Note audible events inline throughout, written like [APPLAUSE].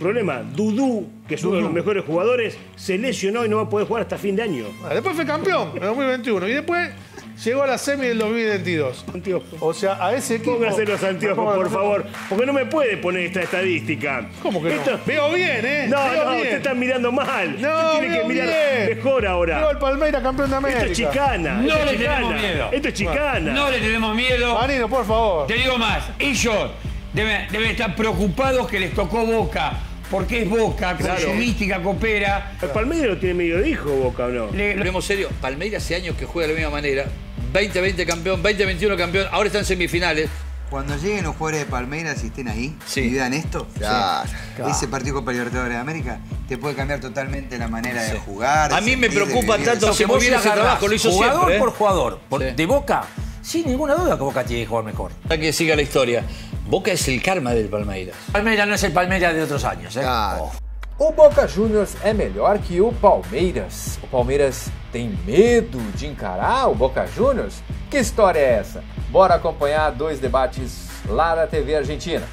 Problema, Dudú, que es uno de los mejores jugadores, se lesionó y no va a poder jugar hasta fin de año. Ah, Después fue campeón en 2021 y después llegó a la semi del 2022. Anteojos. O sea, a ese equipo... Póngase los anteojos, por favor, porque no me puede poner esta estadística. ¿Cómo que no? Esto- Veo bien, ¿eh? No, Veo no, bien. usted está mirando mal. No, usted tiene que veo mirar bien. mejor Veo ahora. al Palmeiras campeón de América. Esto es chicana. No esto es le tenemos chicana. miedo. Esto es chicana. No le tenemos miedo. Marino, por favor. Te digo más, ellos deben, deben estar preocupados que les tocó Boca, porque es Boca, con Claro. su mística coopera. El Palmeiras lo tiene medio de hijo, Boca, ¿o no? Le- lo- serio, Palmeiras hace años que juega de la misma manera. 2020 campeón, 2021 campeón, ahora están en semifinales. Cuando lleguen los jugadores de Palmeiras y estén ahí Sí. y vean esto, Claro. ese partido Copa Libertadores de América te puede cambiar totalmente la manera de jugar. A mí me sentir, preocupa tanto, se que muy vos bien ese trabajo, lo hizo jugador siempre. ¿eh? por jugador. Por- Sí. De Boca, sin ninguna duda que Boca tiene que jugar mejor. Para que siga la historia. Boca es el karma del Palmeiras. Palmeiras no es el Palmeiras de otros años, ¿eh? Claro. O Boca Juniors é melhor que o Palmeiras. O Palmeiras tem medo de encarar o Boca Juniors? Que história é essa? Bora acompanhar dois debates lá da TV Argentina.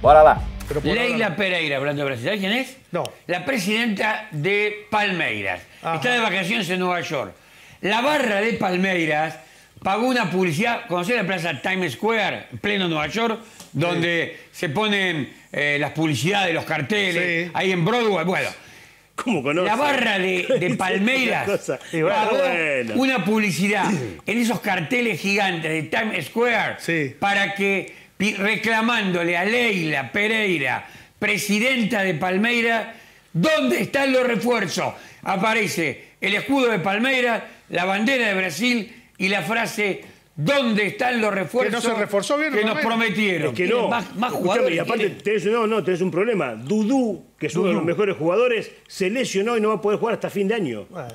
Bora lá. Leila Pereira, hablando de Brasil, ¿sabes quién es? No. La presidenta de Palmeiras. Ajá. Está de vacaciones en Nueva York. La barra de Palmeiras pagó una publicidad, ¿conocés la plaza Times Square, en pleno Nueva York, donde se ponen eh, las publicidades, los carteles, Sí. ahí en Broadway? Bueno, ¿Cómo conoce? la barra de, de [LAUGHS] Palmeiras Una cosa. Y bueno, pagó bueno. una publicidad en esos carteles gigantes de Times Square Sí. para que pi- reclamándole a Leila Pereira, presidenta de Palmeiras, ¿dónde están los refuerzos? Aparece el escudo de Palmeiras, la bandera de Brasil y la frase ¿Dónde están los refuerzos se reforzó bien, que nos prometieron? Es que ¿Quieren no. Más, jugadores. y aparte, tenés, no, no, tenés un problema. Dudú, que es uno de los mejores jugadores, se lesionó y no va a poder jugar hasta fin de año. Bueno,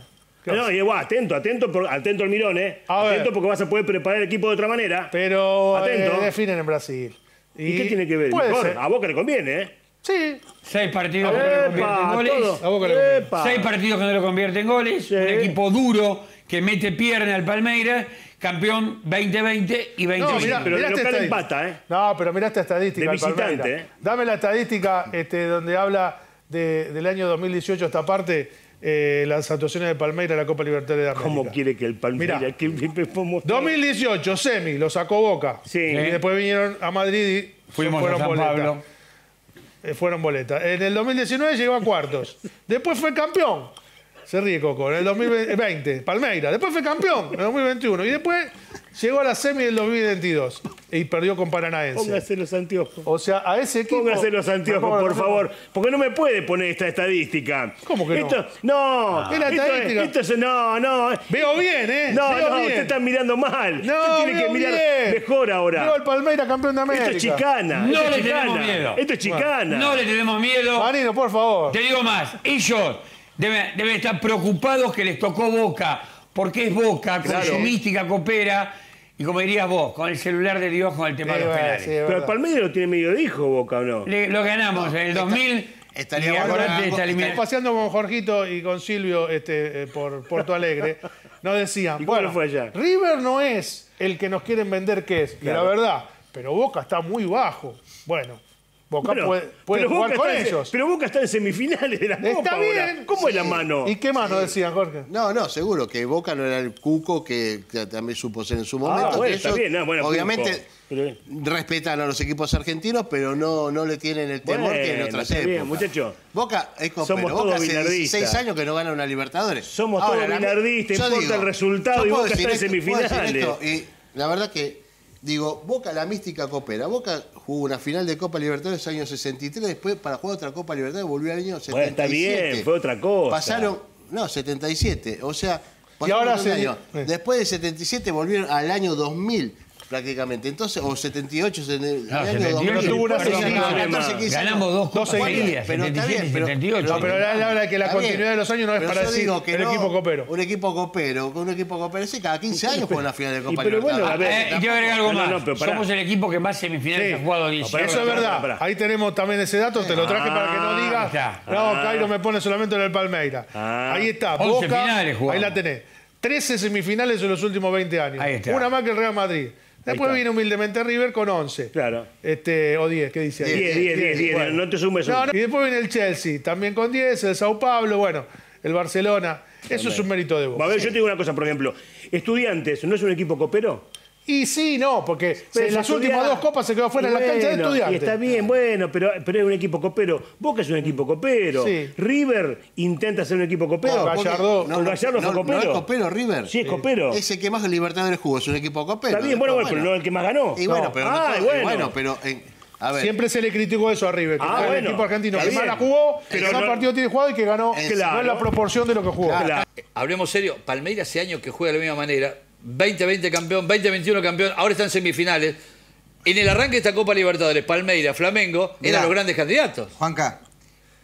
¿qué No, y bueno, atento, atento, por- atento al mirón, ¿eh? A ver. atento porque vas a poder preparar el equipo de otra manera. Pero Atento. eh, definen en Brasil. ¿Y, qué tiene que ver? Puede Mejor, ser. A Boca le conviene, ¿eh? Sí. Seis partidos que no le convierten goles. A Todo. Boca le conviene. ¡Epa! Seis partidos que no lo convierte en goles, Sí. un equipo duro que mete pierna al Palmeiras, campeón 2020 y 2021. No, mirá, pero mirá el esta local estadística. empata, ¿eh? No, pero mirá esta estadística. De del visitante. ¿eh? Dame la estadística este, donde habla de- del año 2018 esta parte, eh, las actuaciones de Palmeiras en la Copa Libertadores de América. ¿Cómo quiere que el Palmeiras... Mirá. que- que- que- podemos- 2018, semi, lo sacó Boca. Sí. Y después vinieron a Madrid y Fuimos fueron a San boletas. Pablo. Eh, fueron boletas. En el 2019 llegó a cuartos. Después fue campeón. Se ríe Coco. En el 2020, Palmeiras. Después fue campeón en el 2021. Y después llegó a la semi del 2022. Y perdió con Paranaense. Póngase los anteojos. O sea, a ese equipo. Póngase los anteojos, por los favor. Porque no me puede poner esta estadística. ¿Cómo que no? Esto, no. Es la esto estadística. Esto es, no, no. Veo bien, ¿eh? No, Veo no, bien. usted está mirando mal. No, usted tiene que veo mirar bien. mejor ahora. Veo al Palmeiras campeón de América. Esto es chicana. No esto le tenemos miedo. Esto es chicana. No le tenemos miedo. Marino, por favor. Te digo más, ellos deben, deben estar preocupados que les tocó Boca, porque es Boca, con su mística coopera, y como dirías vos, con el celular de Dios con el tema Sí, de los bueno, penales. sí, Pero. Palmeiras lo tiene medio de hijo, Boca, ¿o no? Le- lo ganamos en el 2000 estaría y bueno acordate está eliminación. paseando con Jorgito y con Silvio este, eh, por Porto Alegre. Nos decían, ¿Y bueno, fue allá? River no es el que nos quieren vender que es, y la verdad, pero Boca está muy bajo. Bueno, Boca Bueno, puede, puede pero jugar Boca con está ellos. Pero Boca está en semifinales de la Copa está ahora. bien. ¿Cómo es la mano? ¿Y qué más nos decían, Jorge? No, no, seguro que Boca no era el cuco que, que también supo ser en su momento. Ah, bueno, está bien, no, bueno, obviamente. Pero- respetan a los equipos argentinos, pero no, no le tienen el temor que en otras está bien, épocas. muchacho. Boca es. Somos Boca todos hace bilardistas. 16 años que no gana una Libertadores. Somos Ahora, todos la- bilardistas, importa el resultado y Boca está en semifinales. esto, y la verdad que, digo, Boca la mística coopera. Boca jugó una final de Copa Libertadores año 63, después para jugar otra Copa Libertadores volvió al año 77. Bueno, está bien, fue otra cosa. Pasaron, no, 77, o sea, Y pasaron ahora se- años. eh. Después de 77 volvieron al año 2000 prácticamente. Entonces, o 78, se- al No, año 78, 2000. tuvo una Perdón, sequía. 14, 15 años. Ganamos dos Dos copas seguidas. seguidas, Pero está 77 bien, y pero- 78. No, pero la, la verdad que la Está bien. continuidad de los años no es Pero para yo decir digo que el no, equipo copero. Un equipo copero, con un equipo copero. Sí, cada 15 años juega una final de Copa pero bueno, a ver, Eh, quiero agregar algo No, no, más. no. Somos el equipo que más semifinales Sí. ha jugado No, 18. pará, Eso es verdad. Ahí tenemos también ese dato, te lo traje para que no Ah, digas. está. No, Ah. Cairo me pone solamente en el Palmeira. Ah. Ahí está, 11 Boca. ahí la tenés. 13 semifinales en los últimos 20 años. Ahí está. Una más que el Real Madrid. Después viene humildemente River con 11. Claro. Este, o 10, ¿qué dice? 10, 10, 10, 10. Bueno. No te sumes. No, no, Y después viene el Chelsea, también con 10, el Sao Paulo, bueno, el Barcelona. Eso es un mérito de vos. A ver, yo te digo una cosa, por ejemplo. Estudiantes, ¿no es un equipo copero? Y sí, no, porque Pero en las últimas dos copas se quedó fuera en la cancha de Bueno, estudiantes. Y está bien, bueno, pero, pero es un equipo copero. Boca es un equipo copero. Sí. River intenta ser un equipo copero. No, Gallardo- ¿Con Gallardo fue no, copero? ¿No es copero River? Sí, es copero. Ese que más Libertadores jugó es un equipo copero. Está bien, bueno, bueno, pero no el que más ganó. Y bueno, No. pero, Ah, no- bueno. bueno, pero en- a ver, Siempre se le criticó eso a River, que Ah, fue el bueno, equipo argentino que más la jugó, Pero que más no- partido tiene jugado y que ganó Claro. no es la proporción de lo que jugó. Claro. Hablemos serio, Palmeiras hace años que juega de la misma manera. 2020 campeón, 2021 campeón, ahora están semifinales. En el arranque de esta Copa Libertadores, Palmeiras, Flamengo, Mirá. eran los grandes candidatos. Juanca,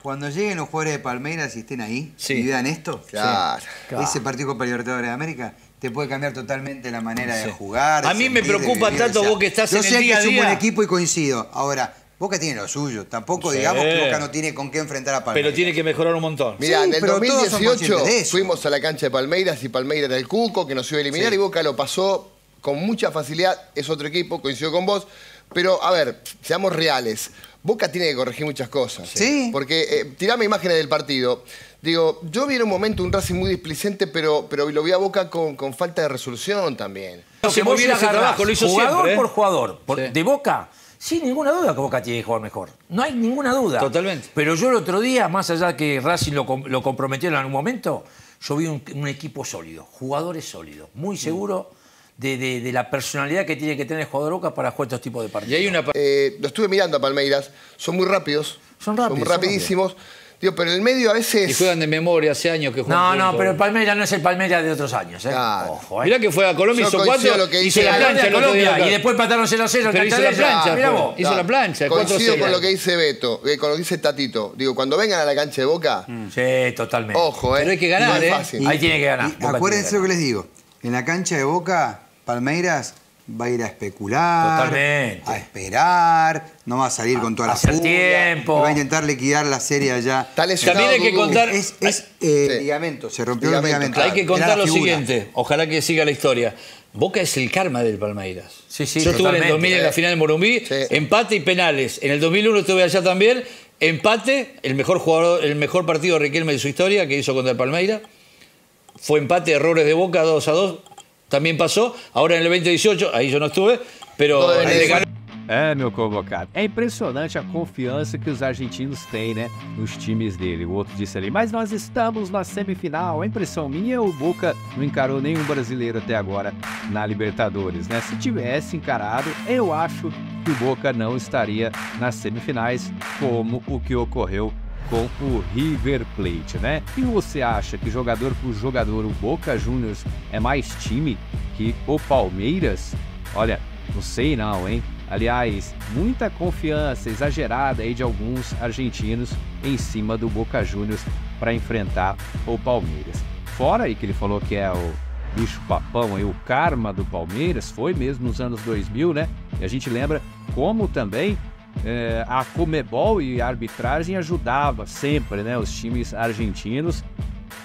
cuando lleguen los jugadores de Palmeiras y estén ahí Sí. y vean esto, Claro. ese partido Copa Libertadores de América te puede cambiar totalmente la manera de jugar. A mí me sentir, preocupa tanto o sea, vos que estás yo en el sé día a que es un buen equipo y coincido. Ahora, Boca tiene lo suyo. Tampoco Sí. digamos que Boca no tiene con qué enfrentar a Palmeiras. Pero tiene que mejorar un montón. Mira, Sí, en el pero todos son 2018 conscientes de eso. fuimos a la cancha de Palmeiras y Palmeiras era el Cuco que nos iba a eliminar Sí. y Boca lo pasó con mucha facilidad. Es otro equipo, coincido con vos. Pero, a ver, seamos reales. Boca tiene que corregir muchas cosas. Sí. Porque, eh, tirame imágenes del partido. Digo, yo vi en un momento un Racing muy displicente, pero, pero lo vi a Boca con, con falta de resolución también. Hace muy vos bien ese trabajo, lo hizo jugador siempre. ¿eh? por jugador. por- Sí. De Boca, sin ninguna duda que Boca tiene que jugar mejor. No hay ninguna duda. Totalmente. Pero yo el otro día, más allá que Racing lo, lo comprometió en algún momento, yo vi un, un equipo sólido, jugadores sólidos, muy seguro de, de- de la personalidad que tiene que tener el jugador Boca para jugar estos tipos de Y partidos. hay una Eh, lo estuve mirando a Palmeiras. Son muy rápidos. Son rápidos, son rapidísimos. Digo, pero en el medio a veces... y juegan de memoria hace años que juegan. No, no, pero el Palmeiras no es el Palmeiras de otros años. ¿eh? Claro. Ojo, ¿eh? Mirá que fue a Colombia, Yo hizo cuatro, lo que hizo la plancha Colombia, acá. y después pataron 0 0 Pero hizo la plancha, Mira fue. vos. hizo la plancha. Coincido con lo que dice Beto, eh, con lo que dice Tatito. Digo, cuando vengan a la cancha de Boca, Sí, totalmente. ojo, ¿eh? Pero hay que ganar, No ¿eh? fácil. Ahí tiene que ganar. Y acuérdense lo que les digo. En la cancha de Boca, Palmeiras va a ir a especular, Totalmente. a esperar, no va a salir con toda la furia, tiempo. va a intentar liquidar la serie allá. Está También hay que contar- Es, es, eh, Sí. ligamento, se rompió Ligamento, el ligamento. claro. Hay que contar lo siguiente. Ojalá que siga la historia. Boca es el karma del Palmeiras. Sí, sí, Yo estuve en el totalmente. 2000 en la final de Morumbí, Sí. empate y penales. En el 2001 estuve allá también, empate, el mejor jugador, el mejor partido de Riquelme de su historia que hizo contra el Palmeiras. Fue empate, errores de Boca 2 a 2. También pasó. Ahora en el 2018, ahí yo no estuve, pero É, meu convocado. É impressionante a confiança que os argentinos têm, né? Nos times dele. O outro disse ali, mas nós estamos na semifinal. A impressão minha, o Boca não encarou nenhum brasileiro até agora na Libertadores, né? Se tivesse encarado, eu acho que o Boca não estaria nas semifinais, como o que ocorreu com o River Plate, né? E você acha que jogador por jogador o Boca Juniors é mais time que o Palmeiras? Olha, não sei não, hein? Aliás, muita confiança exagerada aí de alguns argentinos em cima do Boca Juniors para enfrentar o Palmeiras. Fora aí que ele falou que é o bicho papão aí, o karma do Palmeiras, foi mesmo nos anos 2000, né? E a gente lembra como também eh, a Comebol e a arbitragem ajudava sempre, né? Os times argentinos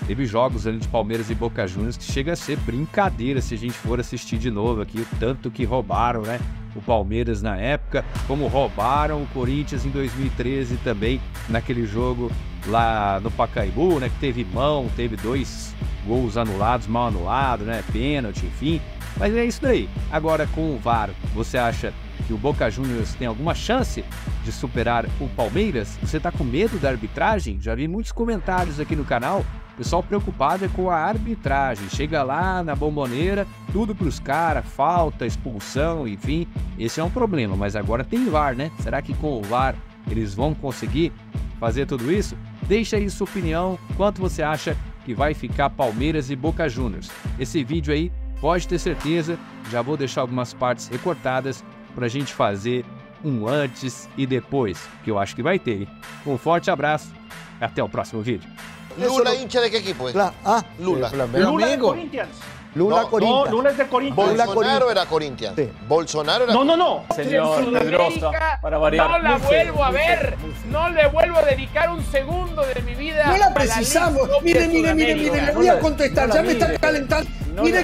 Teve jogos ali de Palmeiras e Boca Juniors que chega a ser brincadeira se a gente for assistir de novo aqui, o tanto que roubaram, né? O Palmeiras na época, como roubaram o Corinthians em 2013 também, naquele jogo lá no Pacaembu, né? Que teve mão, teve dois gols anulados, mal anulado, né? Pênalti, enfim. Mas é isso daí. Agora com o VAR, você acha que o Boca Juniors tem alguma chance de superar o Palmeiras? Você tá com medo da arbitragem? Já vi muitos comentários aqui no canal Pessoal preocupado é com a arbitragem. Chega lá na bomboneira, tudo pros caras, falta, expulsão, enfim. Esse é um problema, mas agora tem VAR, né? Será que com o VAR eles vão conseguir fazer tudo isso? Deixa aí sua opinião, quanto você acha que vai ficar Palmeiras e Boca Juniors. Esse vídeo aí, pode ter certeza, já vou deixar algumas partes recortadas pra gente fazer um antes e depois, que eu acho que vai ter. hein? Um forte abraço, até o próximo vídeo. ¿Lula hincha de qué equipo es? ah, Lula. Lula de Corinthians. Lula No, Corinthians. No, Lula es de Corinthians. Bolsonaro era Corinthians. Sí. Bolsonaro era No, no, no. Señor Pedrosa, para variar. No la vuelvo a ver. No le vuelvo a dedicar un segundo de mi vida. No a la precisamos. Mire, mire, mire, mire, le voy a contestar. Ya me está calentando. Mire,